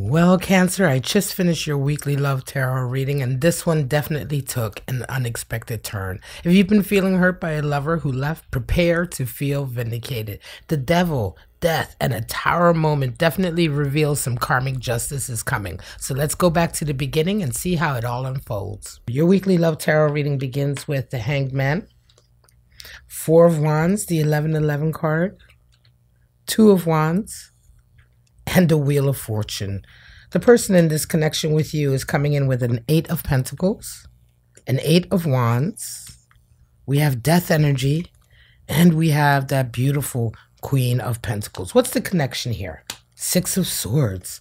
Well, Cancer, I just finished your weekly love tarot reading, and this one definitely took an unexpected turn. If you've been feeling hurt by a lover who left, prepare to feel vindicated. The devil, death, and a tower moment definitely reveal some karmic justice is coming. So let's go back to the beginning and see how it all unfolds. Your weekly love tarot reading begins with the Hanged Man, Four of Wands, the 1111 card, Two of Wands, and the Wheel of Fortune. The person in this connection with you is coming in with an Eight of Pentacles, an Eight of Wands. We have Death energy, and we have that beautiful Queen of Pentacles. What's the connection here? Six of Swords.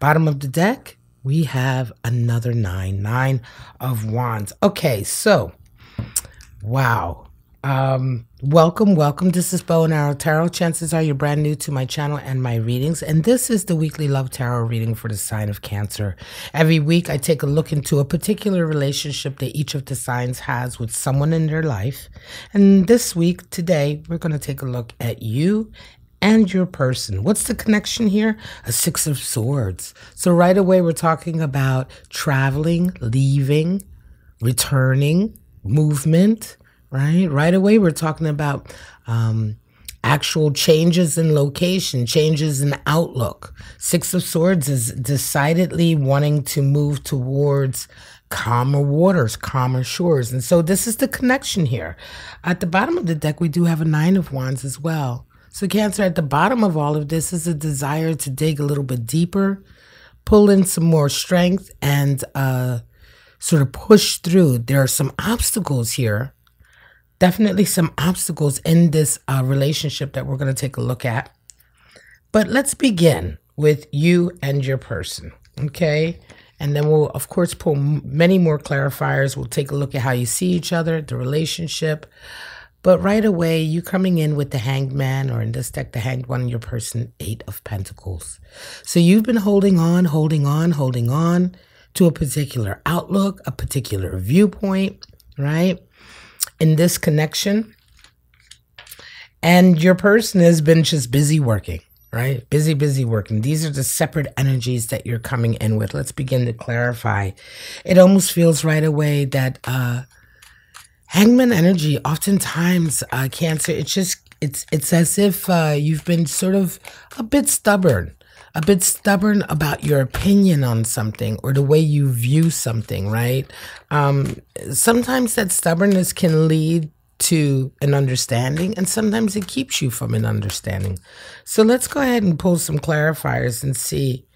Bottom of the deck, we have another nine, nine of Wands. Okay, so, wow. Um, welcome, welcome. This is Bow and Arrow Tarot. Chances are you're brand new to my channel and my readings, and this is the weekly love tarot reading for the sign of Cancer. Every week, I take a look into a particular relationship that each of the signs has with someone in their life. And this week, today, we're going to take a look at you and your person. What's the connection here? A Six of Swords. So, right away, we're talking about traveling, leaving, returning, movement right? Right away, we're talking about um, actual changes in location, changes in outlook. Six of Swords is decidedly wanting to move towards calmer waters, calmer shores. And so this is the connection here. At the bottom of the deck, we do have a Nine of Wands as well. So, Cancer, at the bottom of all of this is a desire to dig a little bit deeper, pull in some more strength, and uh, sort of push through. There are some obstacles here definitely some obstacles in this uh, relationship that we're going to take a look at. But let's begin with you and your person, okay? And then we'll, of course, pull many more clarifiers. We'll take a look at how you see each other, the relationship. But right away, you coming in with the hanged man, or in this deck, the hanged one, your person, eight of pentacles. So you've been holding on, holding on, holding on to a particular outlook, a particular viewpoint, right? In this connection. And your person has been just busy working, right? Busy, busy working. These are the separate energies that you're coming in with. Let's begin to clarify. It almost feels right away that uh, hangman energy, oftentimes, uh, Cancer, it's just, it's, it's as if uh, you've been sort of a bit stubborn a bit stubborn about your opinion on something or the way you view something, right? Um, sometimes that stubbornness can lead to an understanding, and sometimes it keeps you from an understanding. So let's go ahead and pull some clarifiers and see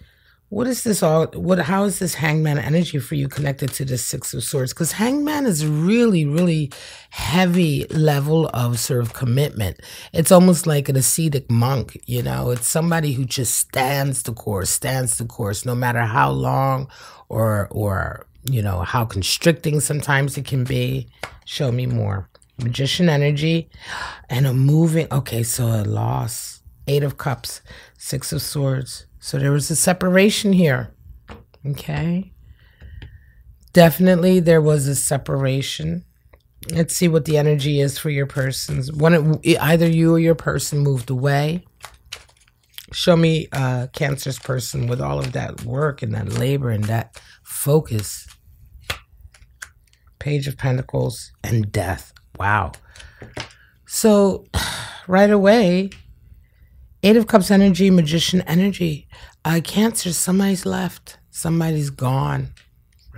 what is this all what how is this hangman energy for you connected to the six of swords? Because hangman is really really heavy level of sort of commitment. It's almost like an ascetic monk you know? It's somebody who just stands the course stands the course no matter how long or or you know how constricting sometimes it can be. Show me more. Magician energy and a moving okay so a loss. Eight of cups six of swords so there was a separation here. Okay. Definitely there was a separation. Let's see what the energy is for your persons. One, either you or your person moved away. Show me uh, Cancer's person with all of that work and that labor and that focus. Page of Pentacles and death. Wow. So right away, Eight of Cups energy, Magician energy. Uh, cancer, somebody's left. Somebody's gone,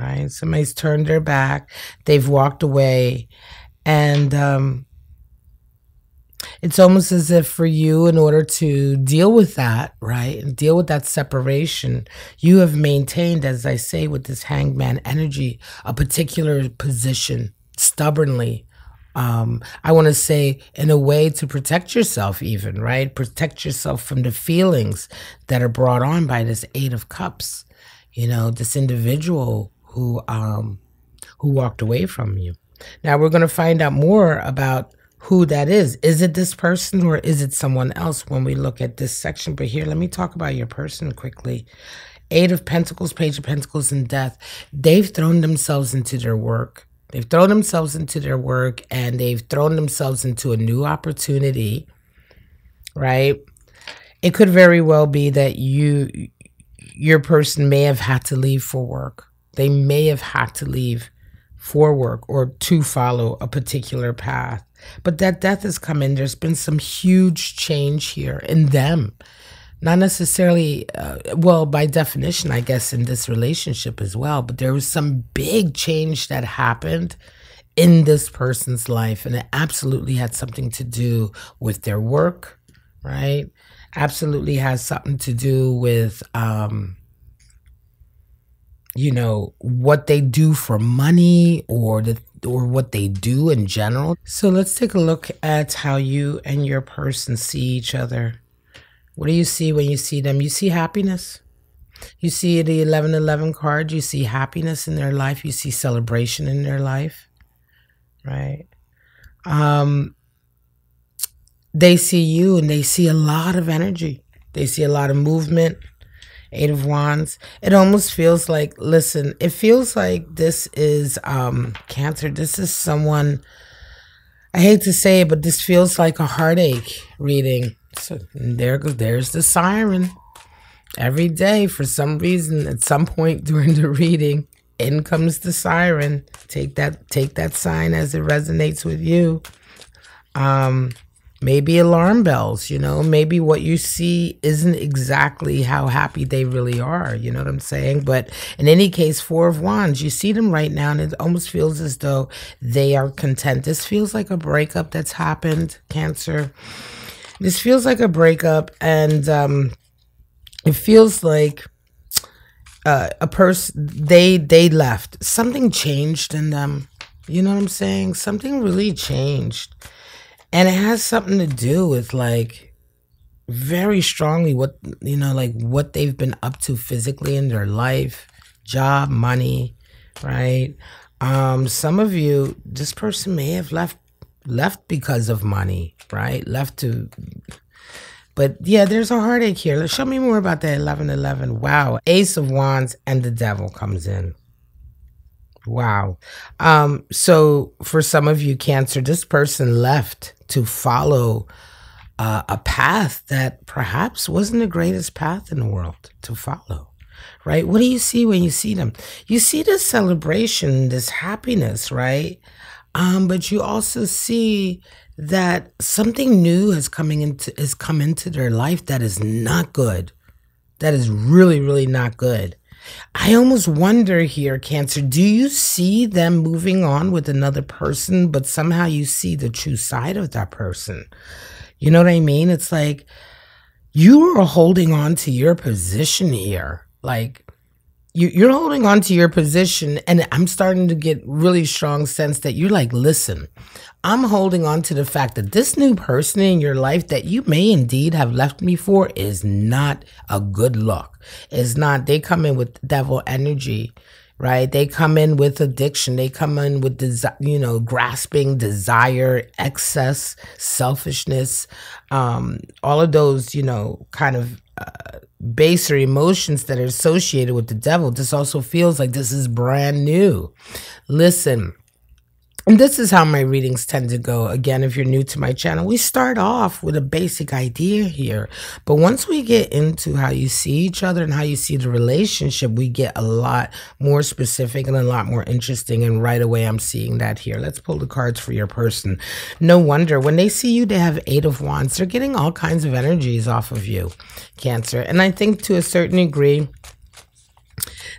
right? Somebody's turned their back. They've walked away. And um, it's almost as if for you, in order to deal with that, right, and deal with that separation, you have maintained, as I say, with this hangman energy, a particular position stubbornly um, I want to say, in a way to protect yourself, even, right? Protect yourself from the feelings that are brought on by this Eight of Cups, you know, this individual who, um, who walked away from you. Now, we're going to find out more about who that is. Is it this person or is it someone else when we look at this section? But here, let me talk about your person quickly. Eight of Pentacles, Page of Pentacles, and Death. They've thrown themselves into their work They've thrown themselves into their work and they've thrown themselves into a new opportunity, right? It could very well be that you your person may have had to leave for work. They may have had to leave for work or to follow a particular path. But that death has come in. There's been some huge change here in them. Not necessarily, uh, well, by definition, I guess, in this relationship as well, but there was some big change that happened in this person's life. And it absolutely had something to do with their work, right? Absolutely has something to do with, um, you know, what they do for money or the or what they do in general. So let's take a look at how you and your person see each other. What do you see when you see them? You see happiness. You see the 1111 card, you see happiness in their life, you see celebration in their life right? Um, they see you and they see a lot of energy. They see a lot of movement. Eight of Wands. It almost feels like, listen, it feels like this is um, Cancer. This is someone, I hate to say it, but this feels like a heartache reading. So there goes, there's the siren. Every day, for some reason, at some point during the reading, in comes the siren. Take that take that sign as it resonates with you. Um maybe alarm bells, you know, maybe what you see isn't exactly how happy they really are, you know what I'm saying? But in any case, 4 of wands, you see them right now and it almost feels as though they are content. This feels like a breakup that's happened, Cancer. This feels like a breakup and um it feels like uh, a person they they left. Something changed in them. You know what i'm saying? Something really changed. And it has something to do with like very strongly what you know like what they've been up to physically in their life. Job money right? Um some of you this person may have left left because of money right left to but yeah, there's a heartache here. Let's show me more about that 1111. Wow. Ace of Wands and the devil comes in. Wow. Um, so for some of you, Cancer, this person left to follow uh, a path that perhaps wasn't the greatest path in the world to follow. Right? What do you see when you see them? You see this celebration, this happiness, right? Um, but you also see that something new is coming into is come into their life that is not good. That is really, really not good. I almost wonder here, Cancer, do you see them moving on with another person, but somehow you see the true side of that person? You know what I mean? It's like you are holding on to your position here. Like you, you're holding on to your position, and I'm starting to get really strong sense that you're like, listen, I'm holding on to the fact that this new person in your life that you may indeed have left me for is not a good look. It's not, they come in with devil energy right? They come in with addiction. They come in with, desi- you know, grasping, desire, excess, selfishness, um, all of those, you know, kind of uh, baser emotions that are associated with the devil. This also feels like this is brand new. Listen, and this is how my readings tend to go. Again, if you're new to my channel, we start off with a basic idea here. But once we get into how you see each other and how you see the relationship, we get a lot more specific and a lot more interesting. And right away, I'm seeing that here. Let's pull the cards for your person. No wonder when they see you, they have Eight of Wands. They're getting all kinds of energies off of you, Cancer. And I think to a certain degree,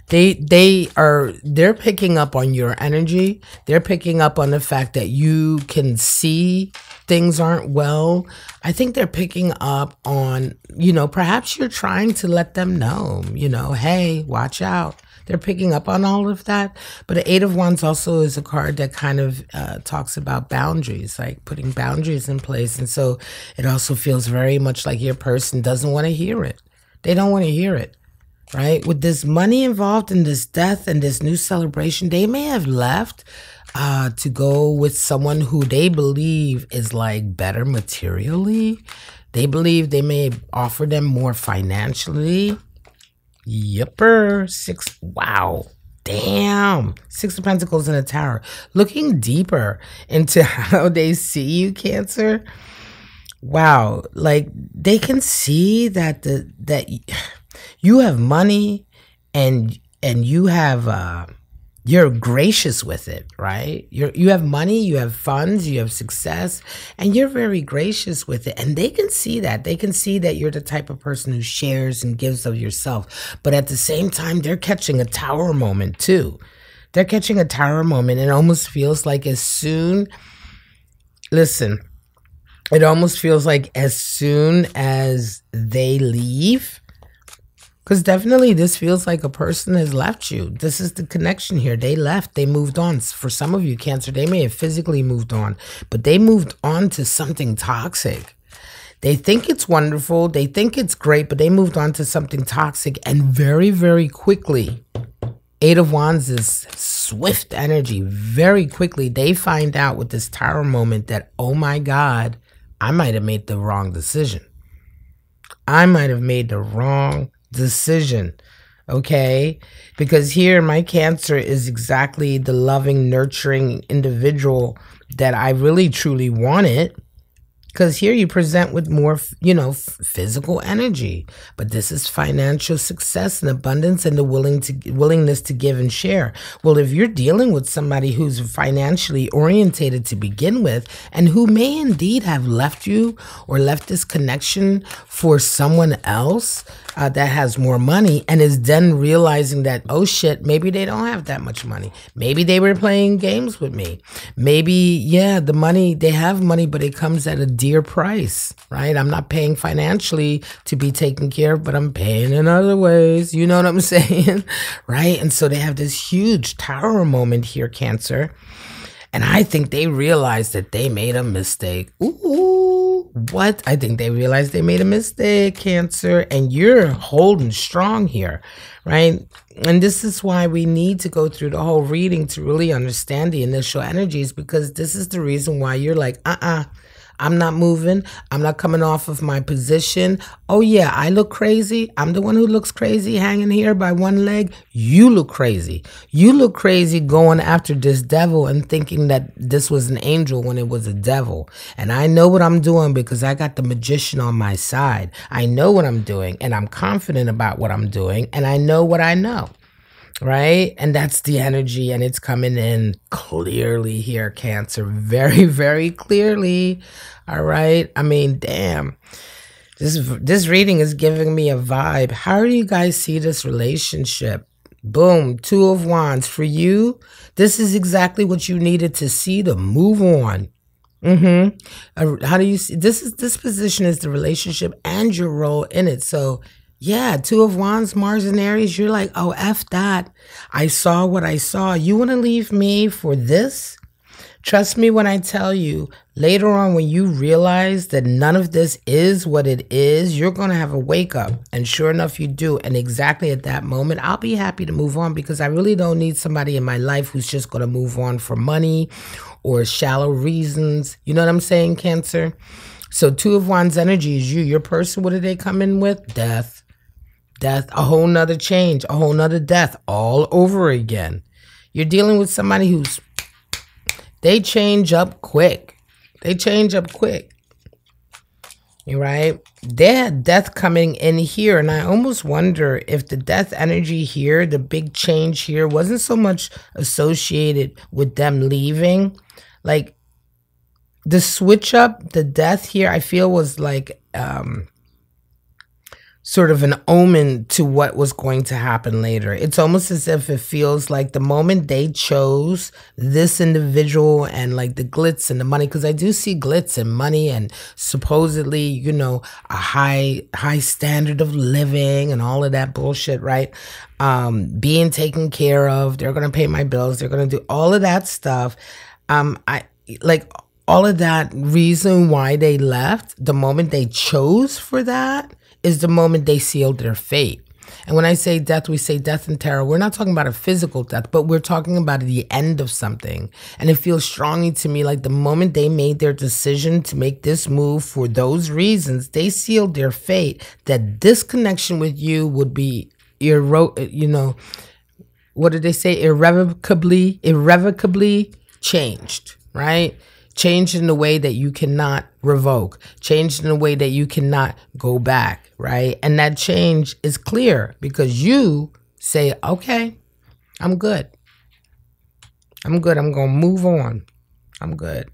they they are they're picking up on your energy. They're picking up on the fact that you can see things aren't well. I think they're picking up on you know perhaps you're trying to let them know you know hey watch out. They're picking up on all of that. But the eight of wands also is a card that kind of uh, talks about boundaries like putting boundaries in place. And so it also feels very much like your person doesn't want to hear it. They don't want to hear it right? With this money involved in this death and this new celebration, they may have left uh, to go with someone who they believe is like better materially. They believe they may offer them more financially. Yipper. Six. Wow. Damn. Six of Pentacles in a tower. Looking deeper into how they see you, Cancer. Wow. Like they can see that the that You have money and and you have uh you're gracious with it, right? You you have money, you have funds, you have success, and you're very gracious with it. And they can see that. They can see that you're the type of person who shares and gives of yourself. But at the same time, they're catching a tower moment too. They're catching a tower moment. It almost feels like as soon listen, it almost feels like as soon as they leave, because definitely this feels like a person has left you. This is the connection here. They left, they moved on. For some of you, Cancer, they may have physically moved on, but they moved on to something toxic. They think it's wonderful, they think it's great, but they moved on to something toxic and very, very quickly. Eight of Wands is swift energy. Very quickly, they find out with this tower moment that, oh my God, I might have made the wrong decision. I might have made the wrong decision. Okay. Because here, my cancer is exactly the loving, nurturing individual that I really truly wanted. Because here you present with more, you know, physical energy, but this is financial success and abundance and the willing to willingness to give and share. Well, if you're dealing with somebody who's financially orientated to begin with, and who may indeed have left you or left this connection for someone else, uh, that has more money and is then realizing that, oh shit, maybe they don't have that much money. Maybe they were playing games with me. Maybe, yeah, the money, they have money, but it comes at a dear price, right? I'm not paying financially to be taken care of, but I'm paying in other ways. You know what I'm saying? right? And so they have this huge tower moment here, Cancer. And I think they realized that they made a mistake. Ooh, what? I think they realized they made a mistake, Cancer, and you're holding strong here, right? And this is why we need to go through the whole reading to really understand the initial energies because this is the reason why you're like, uh uh I'm not moving. I'm not coming off of my position. Oh, yeah, I look crazy. I'm the one who looks crazy hanging here by one leg. You look crazy. You look crazy going after this devil and thinking that this was an angel when it was a devil. And I know what I'm doing because I got the magician on my side. I know what I'm doing and I'm confident about what I'm doing and I know what I know right? And that's the energy, and it's coming in clearly here, Cancer. Very, very clearly. All right. I mean, damn. This this reading is giving me a vibe. How do you guys see this relationship? Boom, two of wands. For you, this is exactly what you needed to see to move on. Mm-hmm. Uh, how do you see this is this position is the relationship and your role in it. So yeah, two of wands, Mars and Aries, you're like, oh, F that. I saw what I saw. You want to leave me for this? Trust me when I tell you, later on, when you realize that none of this is what it is, you're going to have a wake up. And sure enough, you do. And exactly at that moment, I'll be happy to move on because I really don't need somebody in my life who's just going to move on for money or shallow reasons. You know what I'm saying, Cancer? So, two of wands energy is you. Your person, what do they come in with? Death death, a whole nother change, a whole nother death all over again. You're dealing with somebody who's, they change up quick. They change up quick. You Right? They had death coming in here, and I almost wonder if the death energy here, the big change here, wasn't so much associated with them leaving. Like the switch up, the death here, I feel was like um sort of an omen to what was going to happen later. It's almost as if it feels like the moment they chose this individual and like the glitz and the money, because I do see glitz and money and supposedly, you know, a high, high standard of living and all of that bullshit, right? Um, being taken care of. They're going to pay my bills. They're going to do all of that stuff. Um, I like all of that reason why they left the moment they chose for that is the moment they sealed their fate. And when I say death, we say death and terror. We're not talking about a physical death, but we're talking about the end of something. And it feels strongly to me like the moment they made their decision to make this move for those reasons, they sealed their fate that this connection with you would be irre- you know, what did they say? Irrevocably, irrevocably changed, right? Changed in a way that you cannot revoke, changed in a way that you cannot go back, right? And that change is clear because you say, okay, I'm good. I'm good. I'm going to move on. I'm good.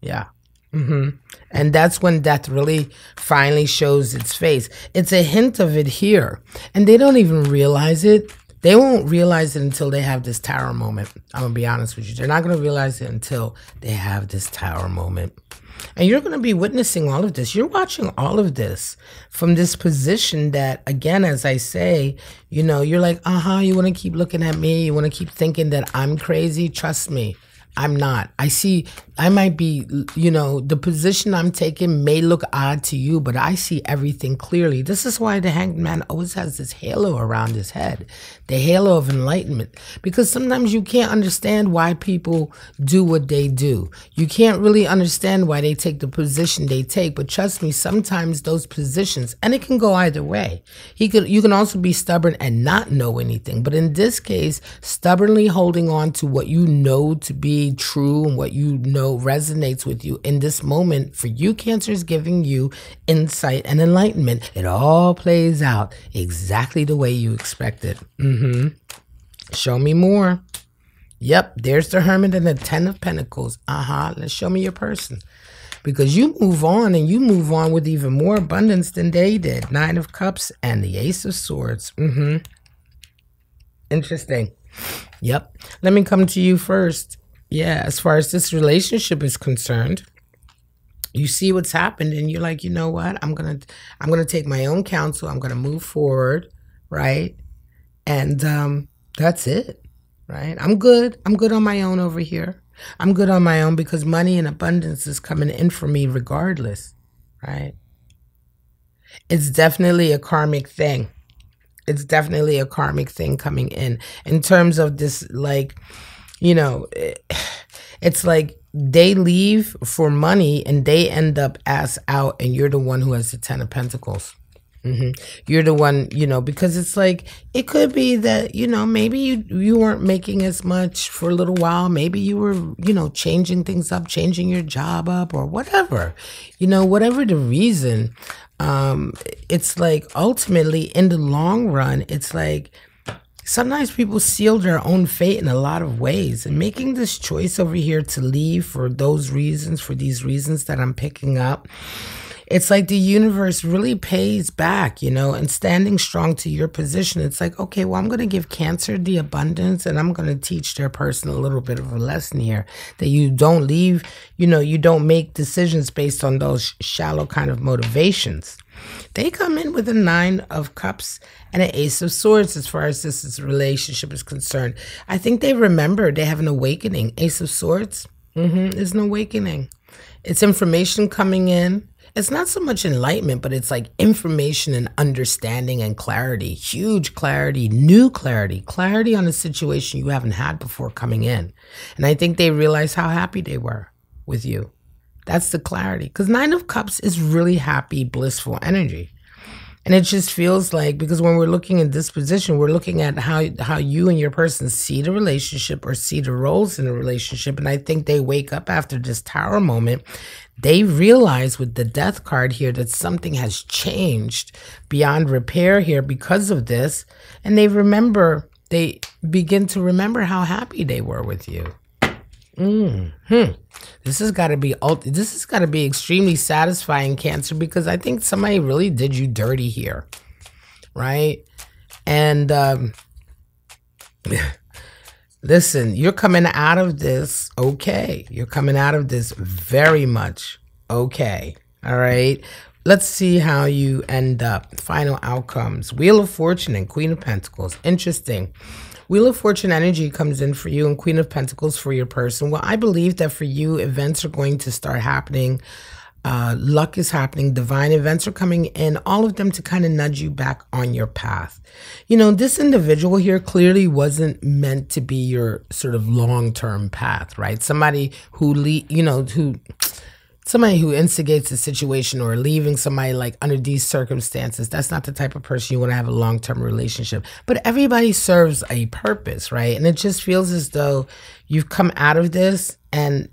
Yeah. Mm-hmm. And that's when death really finally shows its face. It's a hint of it here. And they don't even realize it. They won't realize it until they have this tower moment. I'm going to be honest with you. They're not going to realize it until they have this tower moment. And you're going to be witnessing all of this. You're watching all of this from this position that, again, as I say, you know, you're like, uh huh, you want to keep looking at me. You want to keep thinking that I'm crazy. Trust me. I'm not. I see, I might be, you know, the position I'm taking may look odd to you, but I see everything clearly. This is why the hanged man always has this halo around his head, the halo of enlightenment, because sometimes you can't understand why people do what they do. You can't really understand why they take the position they take, but trust me, sometimes those positions, and it can go either way. He could, you can also be stubborn and not know anything, but in this case, stubbornly holding on to what you know to be true and what you know resonates with you. In this moment for you cancer is giving you insight and enlightenment. It all plays out exactly the way you expected. Mm-hmm. Show me more. Yep there's the hermit and the ten of pentacles. Uh-huh let's show me your person. Because you move on and you move on with even more abundance than they did. Nine of cups and the ace of swords. Mm-hmm. Interesting. Yep. Let me come to you first yeah, as far as this relationship is concerned, you see what's happened and you're like, you know what? I'm going to I'm to take my own counsel. I'm going to move forward, right? And um that's it. Right? I'm good. I'm good on my own over here. I'm good on my own because money and abundance is coming in for me regardless, right? It's definitely a karmic thing. It's definitely a karmic thing coming in in terms of this like you know, it's like they leave for money and they end up ass out, and you're the one who has the Ten of Pentacles. Mm-hmm. You're the one, you know, because it's like it could be that you know maybe you you weren't making as much for a little while. Maybe you were, you know, changing things up, changing your job up, or whatever. You know, whatever the reason. Um, it's like ultimately in the long run, it's like Sometimes people seal their own fate in a lot of ways. And making this choice over here to leave for those reasons, for these reasons that I'm picking up, it's like the universe really pays back, you know, and standing strong to your position. It's like, okay, well, I'm going to give Cancer the abundance and I'm going to teach their person a little bit of a lesson here that you don't leave, you know, you don't make decisions based on those shallow kind of motivations. They come in with a nine of cups and an ace of swords as far as this relationship is concerned. I think they remember they have an awakening. Ace of swords mm-hmm, is an awakening. It's information coming in. It's not so much enlightenment, but it's like information and understanding and clarity, huge clarity, new clarity, clarity on a situation you haven't had before coming in. And I think they realize how happy they were with you. That's the clarity. Because Nine of Cups is really happy, blissful energy. And it just feels like because when we're looking at this position, we're looking at how how you and your person see the relationship or see the roles in the relationship. And I think they wake up after this tower moment. They realize with the death card here that something has changed beyond repair here because of this. And they remember, they begin to remember how happy they were with you. Hmm. This has got to be this has got to be extremely satisfying, Cancer, because I think somebody really did you dirty here, right? And um, listen, you're coming out of this okay. You're coming out of this very much okay. All right. Let's see how you end up. Final outcomes: Wheel of Fortune and Queen of Pentacles. Interesting. Wheel of Fortune energy comes in for you and Queen of Pentacles for your person. Well, I believe that for you, events are going to start happening. Uh, luck is happening, divine events are coming in, all of them to kind of nudge you back on your path. You know, this individual here clearly wasn't meant to be your sort of long term path, right? Somebody who, le- you know, who somebody who instigates a situation or leaving somebody like under these circumstances that's not the type of person you want to have a long-term relationship but everybody serves a purpose right and it just feels as though you've come out of this and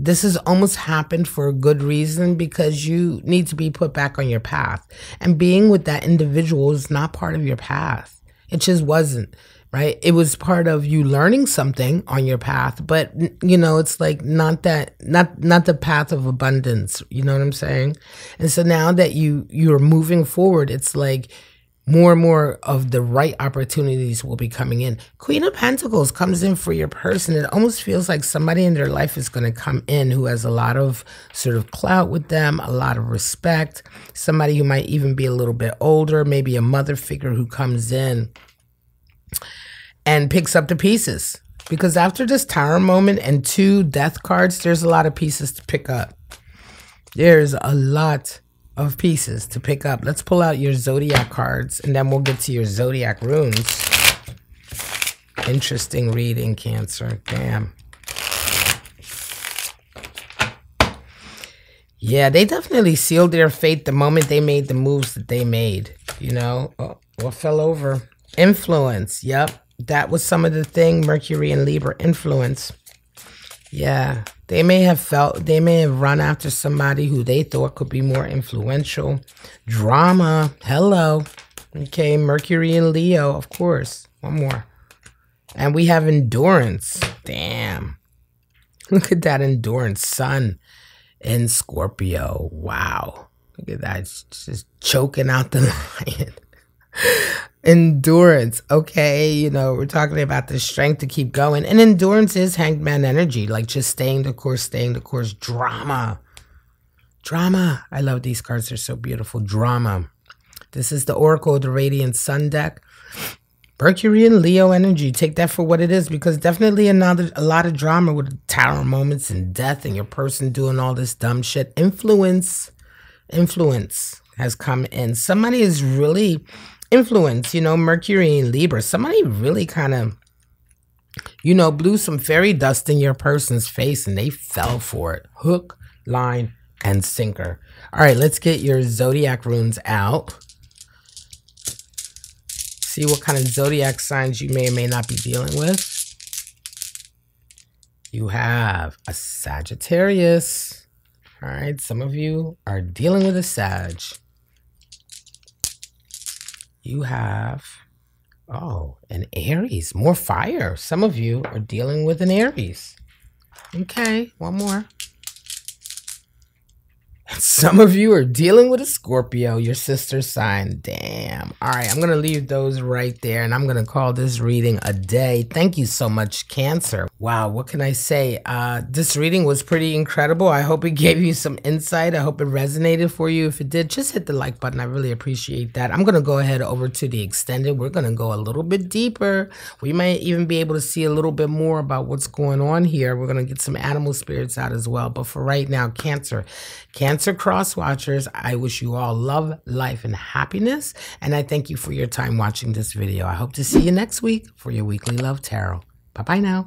this has almost happened for a good reason because you need to be put back on your path. And being with that individual is not part of your path. It just wasn't, right? It was part of you learning something on your path, but you know, it's like not that not not the path of abundance, you know what I'm saying? And so now that you you're moving forward, it's like more and more of the right opportunities will be coming in. Queen of Pentacles comes in for your person. It almost feels like somebody in their life is going to come in who has a lot of sort of clout with them, a lot of respect, somebody who might even be a little bit older, maybe a mother figure who comes in and picks up the pieces. Because after this tower moment and two death cards, there's a lot of pieces to pick up. There's a lot of pieces to pick up. Let's pull out your zodiac cards and then we'll get to your zodiac runes. Interesting reading, Cancer. Damn. Yeah, they definitely sealed their fate the moment they made the moves that they made. You know, oh, what fell over? Influence. Yep. That was some of the thing. Mercury and Libra influence. Yeah. They may have felt, they may have run after somebody who they thought could be more influential. Drama. Hello. Okay. Mercury and Leo, of course. One more. And we have endurance. Damn. Look at that endurance. Sun in Scorpio. Wow. Look at that. It's just choking out the lion endurance. Okay you know we're talking about the strength to keep going. And endurance is hangman energy like just staying the course staying the course. Drama. Drama. I love these cards. They're so beautiful. Drama. This is the oracle of the radiant sun deck. Mercury and leo energy. Take that for what it is because definitely another a lot of drama with tower moments and death and your person doing all this dumb shit. Influence. Influence has come in. Somebody is really influence, you know, Mercury and Libra. Somebody really kind of, you know, blew some fairy dust in your person's face and they fell for it. Hook, line, and sinker. All right, let's get your zodiac runes out. See what kind of zodiac signs you may or may not be dealing with. You have a Sagittarius. All right, some of you are dealing with a Sag you have, oh, an Aries, more fire. Some of you are dealing with an Aries. Okay, one more. Some of you are dealing with a Scorpio, your sister's sign. Damn. All right, I'm going to leave those right there and I'm going to call this reading a day. Thank you so much, Cancer. Wow, what can I say? Uh, this reading was pretty incredible. I hope it gave you some insight. I hope it resonated for you. If it did, just hit the like button. I really appreciate that. I'm going to go ahead over to the extended. We're going to go a little bit deeper. We might even be able to see a little bit more about what's going on here. We're going to get some animal spirits out as well. But for right now, Cancer. Cancer Cross Watchers, I wish you all love, life, and happiness. And I thank you for your time watching this video. I hope to see you next week for your weekly Love Tarot. Bye bye now.